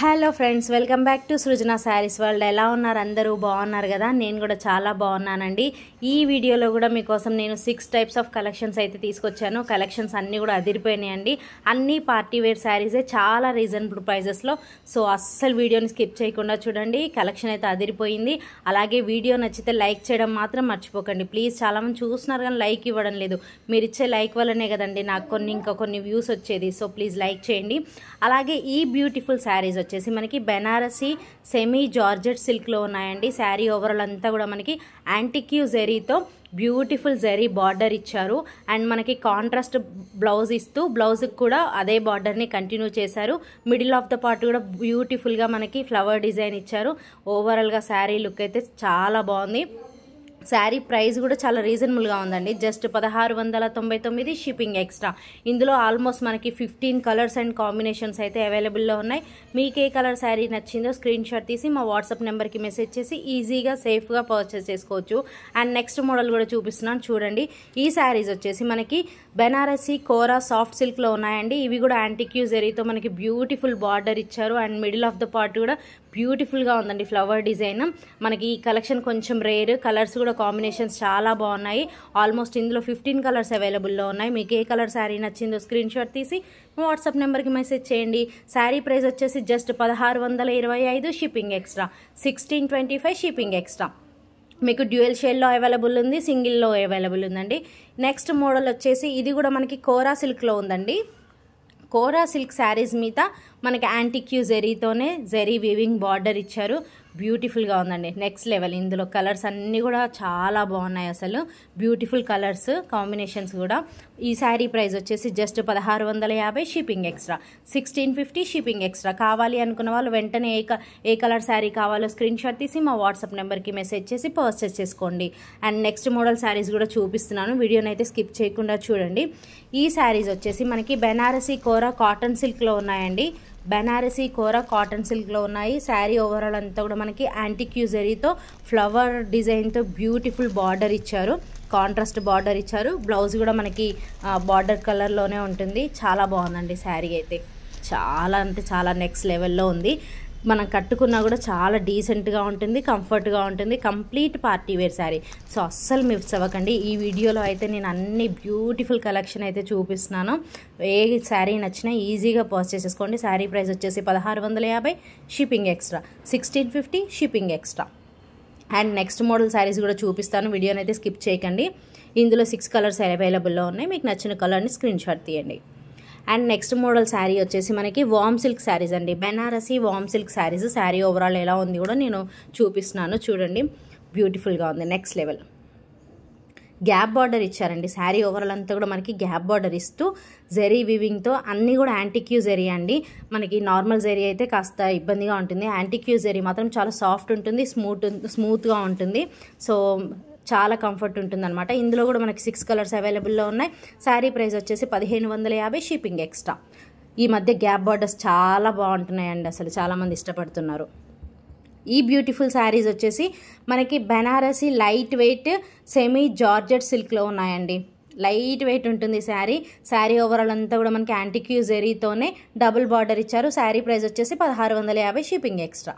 Hello friends welcome back to Srujana Sarees world. ఎలా ఉన్నారు? అందరూ బాగున్నారు కదా? నేను కూడా చాలా బాగున్నానండి. ఈ వీడియోలో కూడా మీకోసం నేను సిక్స్ టైప్స్ ఆఫ్ కలెక్షన్స్ అయితే తీసుకొచ్చాను. కలెక్షన్స్ అన్నీ కూడా అదిరిపోయినాయండి. అన్ని పార్టీ వేర్ శారీసే చాలా రీజనబుల్ ప్రైజెస్లో సో అస్సలు వీడియోని స్కిప్ చేయకుండా చూడండి. కలెక్షన్ అయితే అదిరిపోయింది. అలాగే వీడియో నచ్చితే లైక్ చేయడం మాత్రం మర్చిపోకండి. ప్లీజ్ చాలామంది చూస్తున్నారు కానీ లైక్ ఇవ్వడం లేదు. మీరు ఇచ్చే లైక్ వల్లనే కదండి నాకు కొన్ని ఇంకా కొన్ని వ్యూస్ వచ్చేది. సో ప్లీజ్ లైక్ చేయండి. అలాగే ఈ బ్యూటిఫుల్ శారీస్ వచ్చేసి మనకి బెనారసి సెమీ జార్జెట్ సిల్క్లో ఉన్నాయండి. శారీ ఓవరాల్ అంతా కూడా మనకి యాంటిక్యూ జెరీతో బ్యూటిఫుల్ జెరీ బార్డర్ ఇచ్చారు. అండ్ మనకి కాంట్రాస్ట్ బ్లౌజ్ ఇస్తూ బ్లౌజ్కి కూడా అదే బార్డర్ని కంటిన్యూ చేశారు. మిడిల్ ఆఫ్ ద పార్ట్ కూడా బ్యూటిఫుల్గా మనకి ఫ్లవర్ డిజైన్ ఇచ్చారు. ఓవరాల్గా శారీ లుక్ అయితే చాలా బాగుంది. శారీ ప్రైస్ కూడా చాలా రీజనబుల్గా ఉందండి. జస్ట్ పదహారు వందల తొంభై తొమ్మిది షిప్పింగ్ ఎక్స్ట్రా. ఇందులో ఆల్మోస్ట్ మనకి ఫిఫ్టీన్ కలర్స్ అండ్ కాంబినేషన్స్ అయితే అవైలబుల్లో ఉన్నాయి. మీకు ఏ కలర్ శారీ నచ్చిందో స్క్రీన్ షాట్ తీసి మా వాట్సాప్ నెంబర్కి మెసేజ్ చేసి ఈజీగా సేఫ్గా పర్చేస్ చేసుకోవచ్చు. అండ్ నెక్స్ట్ మోడల్ కూడా చూపిస్తున్నాను. చూడండి. ఈ శారీస్ వచ్చేసి మనకి బెనారసీ కోరా సాఫ్ట్ సిల్క్లో ఉన్నాయండి. ఇవి కూడా యాంటిక్యూ జరీతో మనకి బ్యూటిఫుల్ బార్డర్ ఇచ్చారు. And middle of the part కూడా బ్యూటిఫుల్గా ఉందండి ఫ్లవర్ డిజైన్. మనకి ఈ కలెక్షన్ కొంచెం రేర్. కలర్స్ కూడా కాంబినేషన్స్ చాలా బాగున్నాయి. ఆల్మోస్ట్ ఇందులో ఫిఫ్టీన్ కలర్స్ అవైలబుల్లో ఉన్నాయి. మీకు ఏ కలర్ శారీ నచ్చిందో స్క్రీన్ షాట్ తీసి వాట్సాప్ నెంబర్కి మెసేజ్ చేయండి. శారీ ప్రైస్ వచ్చేసి జస్ట్ పదహారు వందల ఇరవై ఐదు shipping extra. Sixteen twenty five shipping extra. మీకు డ్యూయల్ షేల్లో అవైలబుల్ ఉంది సింగిల్లో అవైలబుల్ ఉందండి. నెక్స్ట్ మోడల్ వచ్చేసి ఇది కూడా మనకి కోరా సిల్క్లో ఉందండి. కోరా సిల్క్ శారీస్ మీద మనకి యాంటిక్యూ జెరీతోనే జెరీ వీవింగ్ బార్డర్ ఇచ్చారు. బ్యూటిఫుల్గా ఉందండి. నెక్స్ట్ లెవెల్ ఇందులో కలర్స్ అన్నీ కూడా చాలా బాగున్నాయి అసలు. బ్యూటిఫుల్ కలర్స్ కాంబినేషన్స్ కూడా. ఈ శారీ ప్రైస్ వచ్చేసి జస్ట్ పదహారు వందల యాభై shipping extra. Sixteen fifty shipping extra. కావాలి అనుకున్న వాళ్ళు వెంటనే ఏ ఏ కలర్ శారీ కావాలో స్క్రీన్ షాట్ తీసి మా వాట్సాప్ నెంబర్కి మెసేజ్ చేసి పర్చేస్ చేసుకోండి. అండ్ నెక్స్ట్ మోడల్ శారీస్ కూడా చూపిస్తున్నాను. వీడియోని అయితే స్కిప్ చేయకుండా చూడండి. ఈ శారీస్ వచ్చేసి మనకి బెనారసీ కోరా కాటన్ సిల్క్లో ఉన్నాయండి. బెనారసీ కోర కాటన్ సిల్క్లో ఉన్నాయి. శారీ ఓవరాల్ అంతా కూడా మనకి యాంటిక్యూజరీతో ఫ్లవర్ డిజైన్తో బ్యూటిఫుల్ బార్డర్ ఇచ్చారు. కాంట్రాస్ట్ బార్డర్ ఇచ్చారు. బ్లౌజ్ కూడా మనకి బార్డర్ కలర్లోనే ఉంటుంది. చాలా బాగుందండి శారీ అయితే. చాలా అంటే చాలా నెక్స్ట్ లెవెల్లో ఉంది. మనం కట్టుకున్నా కూడా చాలా డీసెంట్గా ఉంటుంది కంఫర్ట్గా ఉంటుంది complete party wear sari so అస్సలు మిస్ అవ్వకండి ఈ వీడియోలో అయితే నేను అన్ని బ్యూటిఫుల్ కలెక్షన్ అయితే చూపిస్తున్నాను. ఏ శారీ నచ్చినా ఈజీగా పర్చేస్ చేసుకోండి. శారీ ప్రైస్ వచ్చేసి పదహారు వందల యాభై shipping extra sixteen fifty shipping extra and next model saris కూడా చూపిస్తాను. వీడియోని అయితే స్కిప్ చేయకండి. ఇందులో సిక్స్ కలర్స్ అవైలబుల్లో ఉన్నాయి. మీకు నచ్చిన కలర్ని స్క్రీన్ షాట్ తీయండి. అండ్ నెక్స్ట్ మోడల్ శారీ వచ్చేసి మనకి వామ్ సిల్క్ శారీస్ అండి. బెనారసీ వామ్ సిల్క్ శారీస్. శారీ ఓవరాల్ ఎలా ఉంది కూడా నేను చూపిస్తున్నాను. చూడండి. బ్యూటిఫుల్గా ఉంది. నెక్స్ట్ లెవెల్ గ్యాప్ బార్డర్ ఇచ్చారండి. శారీ ఓవరాల్ అంతా కూడా మనకి గ్యాప్ బార్డర్ ఇస్తూ జెరీ వివింగ్తో అన్నీ కూడా యాంటిక్యూ జెరీ అండి. మనకి నార్మల్ జెరీ అయితే కాస్త ఇబ్బందిగా ఉంటుంది. యాంటిక్యూ జెరీ మాత్రం చాలా సాఫ్ట్ ఉంటుంది స్మూత్ స్మూత్గా ఉంటుంది. సో చాలా కంఫర్ట్ ఉంటుందన్నమాట. ఇందులో కూడా మనకి సిక్స్ కలర్స్ అవైలబుల్లో ఉన్నాయి. శారీ ప్రైస్ వచ్చేసి పదిహేను వందల యాభై షిప్పింగ్ ఎక్స్ట్రా ఈ మధ్య గ్యాప్ బార్డర్స్ చాలా బాగుంటున్నాయండి అసలు. చాలామంది ఇష్టపడుతున్నారు. ఈ బ్యూటిఫుల్ శారీస్ వచ్చేసి మనకి Banarasi light weight semi georgette సిల్క్లో ఉన్నాయండి. లైట్ వెయిట్ ఉంటుంది శారీ శారీ ఓవరాల్ అంతా కూడా మనకి యాంటిక్యూ జెరీతోనే డబుల్ బార్డర్ ఇచ్చారు. శారీ ప్రైస్ వచ్చేసి పదహారు వందల యాభై షిప్పింగ్ ఎక్స్ట్రా